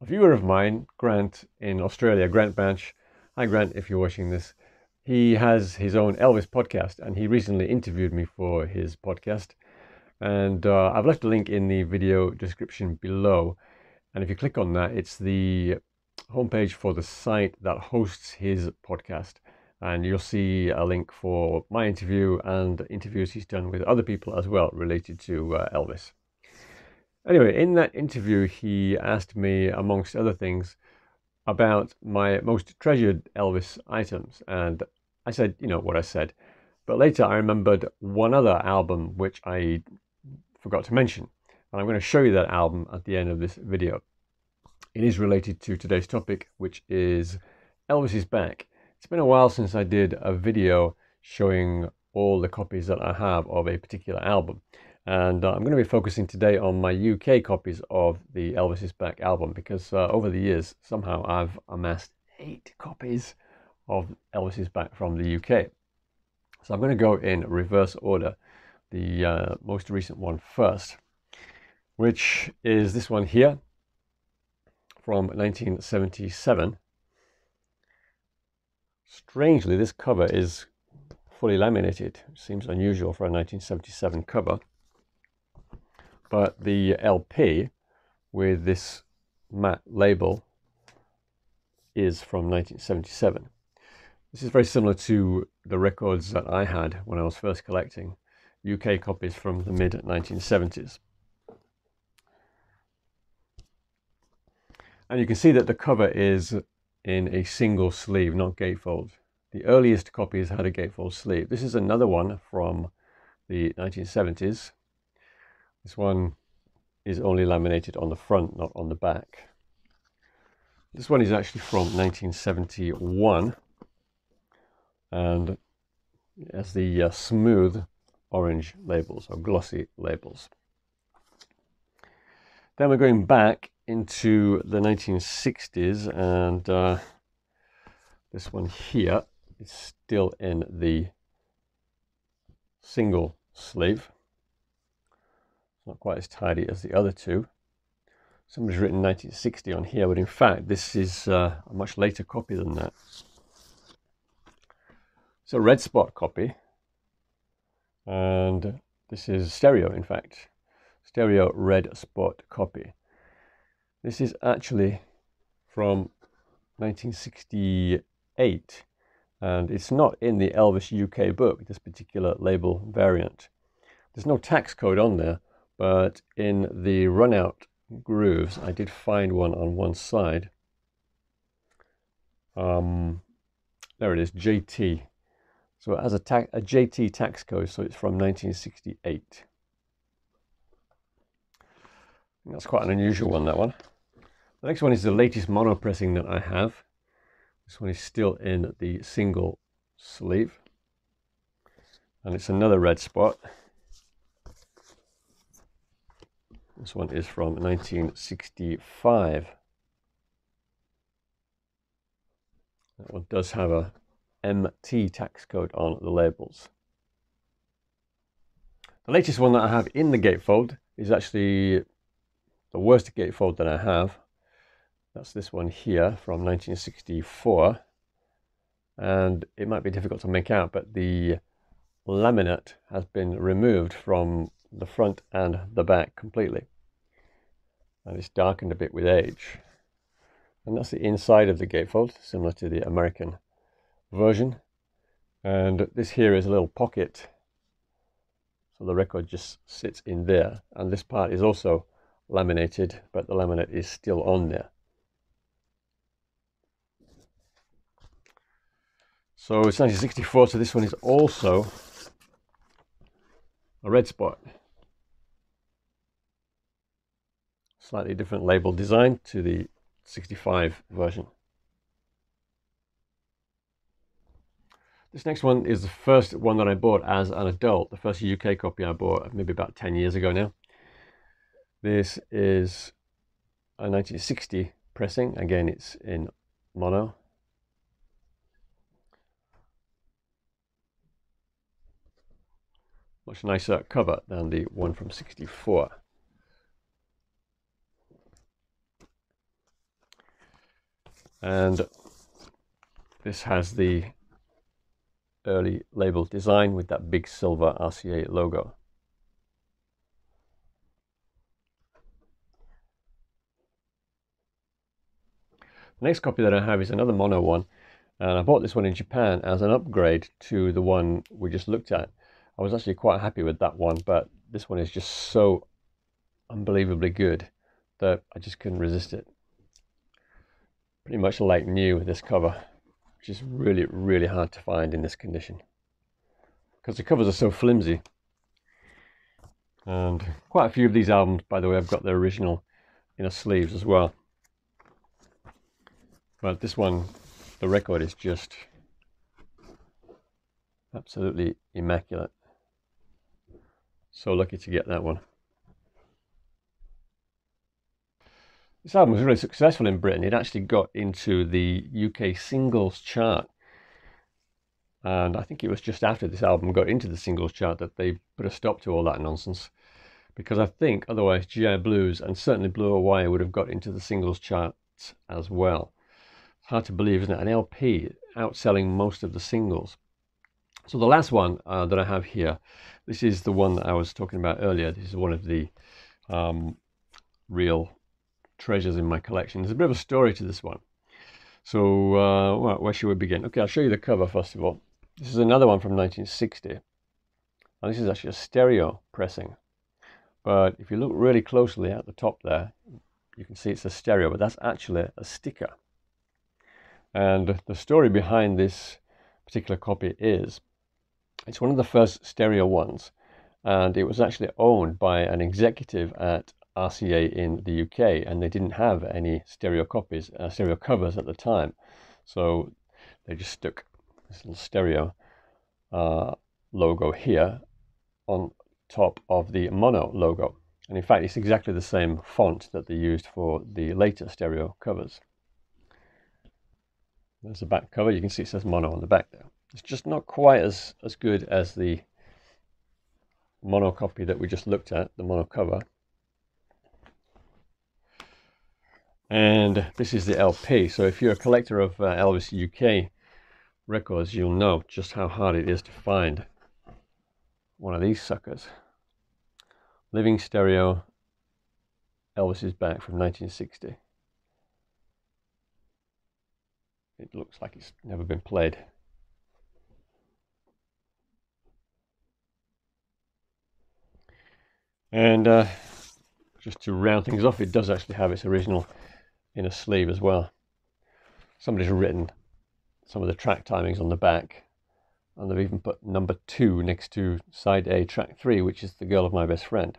a viewer of mine, Grant in Australia, Grant Banch. Hi, Grant, if you're watching this. He has his own Elvis podcast, and he recently interviewed me for his podcast. And uh, I've left a link in the video description below. And if you click on that, it's the homepage for the site that hosts his podcast and you'll see a link for my interview and interviews he's done with other people as well related to uh, Elvis. Anyway, in that interview, he asked me, amongst other things, about my most treasured Elvis items, and I said, you know, what I said. But later I remembered one other album which I forgot to mention, and I'm going to show you that album at the end of this video. It is related to today's topic, which is Elvis is Back. It's been a while since I did a video showing all the copies that I have of a particular album. And uh, I'm going to be focusing today on my UK copies of the Elvis is Back album because uh, over the years, somehow I've amassed eight copies of Elvis is Back from the UK. So I'm going to go in reverse order, the uh, most recent one first, which is this one here from 1977. Strangely, this cover is fully laminated. Seems unusual for a 1977 cover. But the LP with this matte label is from 1977. This is very similar to the records that I had when I was first collecting UK copies from the mid 1970s. And you can see that the cover is in a single sleeve, not gatefold. The earliest copies had a gatefold sleeve. This is another one from the 1970s. This one is only laminated on the front, not on the back. This one is actually from 1971 and has the uh, smooth orange labels or glossy labels. Then we're going back into the 1960s and uh, this one here is still in the single sleeve. Not quite as tidy as the other two. Somebody's written 1960 on here, but in fact this is uh, a much later copy than that. It's a red spot copy and this is stereo in fact. Stereo red spot copy. This is actually from 1968 and it's not in the Elvis UK book, this particular label variant. There's no tax code on there, but in the runout grooves, I did find one on one side. Um, there it is, JT. So it has a, a JT tax code, so it's from 1968. That's quite an unusual one, that one. The next one is the latest mono pressing that I have. This one is still in the single sleeve. And it's another red spot. This one is from 1965. That one does have a MT tax code on the labels. The latest one that I have in the gatefold is actually the worst gatefold that I have. That's this one here from 1964. And it might be difficult to make out, but the laminate has been removed from the front and the back completely. And it's darkened a bit with age. And that's the inside of the gatefold, similar to the American version. And this here is a little pocket. So the record just sits in there. And this part is also laminated, but the laminate is still on there. So it's 1964, so this one is also a red spot. Slightly different label design to the 65 version. This next one is the first one that I bought as an adult, the first UK copy I bought maybe about 10 years ago now. This is a 1960 pressing, again it's in mono. Much nicer cover than the one from 64. And this has the early label design with that big silver RCA logo. The next copy that I have is another mono one, and I bought this one in Japan as an upgrade to the one we just looked at. I was actually quite happy with that one, but this one is just so unbelievably good that I just couldn't resist it. Pretty much like new this cover, which is really, really hard to find in this condition. Because the covers are so flimsy. And quite a few of these albums, by the way, I've got their original inner sleeves as well. But this one, the record is just absolutely immaculate. So lucky to get that one. This album was really successful in Britain. It actually got into the UK singles chart. And I think it was just after this album got into the singles chart that they put a stop to all that nonsense. Because I think otherwise GI Blues and certainly Blue Hawaii would have got into the singles charts as well. It's hard to believe, isn't it? An LP outselling most of the singles. So the last one uh, that I have here, this is the one that I was talking about earlier. This is one of the um, real treasures in my collection. There's a bit of a story to this one. So uh, well, where should we begin? Okay, I'll show you the cover first of all. This is another one from 1960. And this is actually a stereo pressing. But if you look really closely at the top there, you can see it's a stereo, but that's actually a sticker. And the story behind this particular copy is it's one of the first stereo ones, and it was actually owned by an executive at RCA in the UK, and they didn't have any stereo copies, uh, stereo covers at the time. So they just stuck this little stereo uh, logo here on top of the mono logo. And in fact, it's exactly the same font that they used for the later stereo covers. There's the back cover. You can see it says mono on the back there. It's just not quite as, as good as the mono copy that we just looked at, the mono cover. And this is the LP. So if you're a collector of uh, Elvis UK records, you'll know just how hard it is to find one of these suckers. Living Stereo, Elvis is Back from 1960. It looks like it's never been played. And uh, just to round things off, it does actually have its original inner sleeve as well. Somebody's written some of the track timings on the back and they've even put number two next to side A track three, which is the girl of my best friend.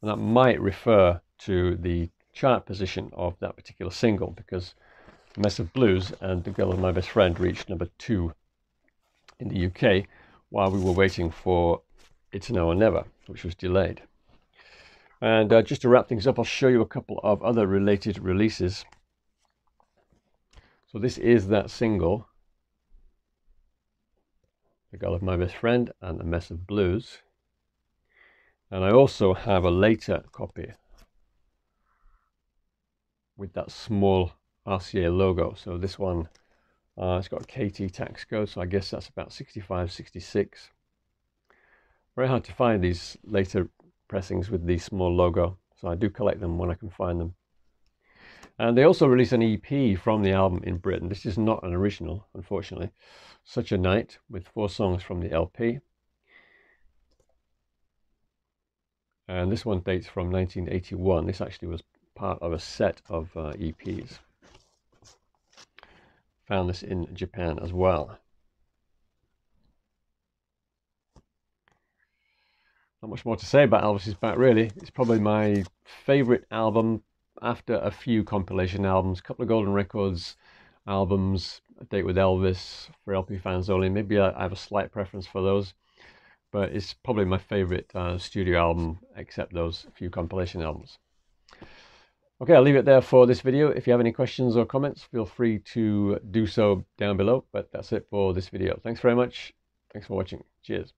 And that might refer to the chart position of that particular single because Mess of Blues and the girl of my best friend reached number two in the UK while we were waiting for It's Now or Never, which was delayed. And uh, just to wrap things up, I'll show you a couple of other related releases. So this is that single, The Girl of My Best Friend and A Mess of Blues. And I also have a later copy with that small RCA logo. So this one, uh, it's got a KT tax code, so I guess that's about 65, 66. Very hard to find these later pressings with the small logo. So I do collect them when I can find them. And they also released an EP from the album in Britain. This is not an original, unfortunately. Such a Night with four songs from the LP. And this one dates from 1981. This actually was part of a set of uh, EPs. Found this in Japan as well. Not much more to say about Elvis is Back, really. It's probably my favourite album after a few compilation albums, a couple of Golden Records albums, A Date with Elvis for LP fans only. Maybe I have a slight preference for those, but it's probably my favourite uh, studio album, except those few compilation albums. Okay, I'll leave it there for this video. If you have any questions or comments, feel free to do so down below. But that's it for this video. Thanks very much. Thanks for watching. Cheers.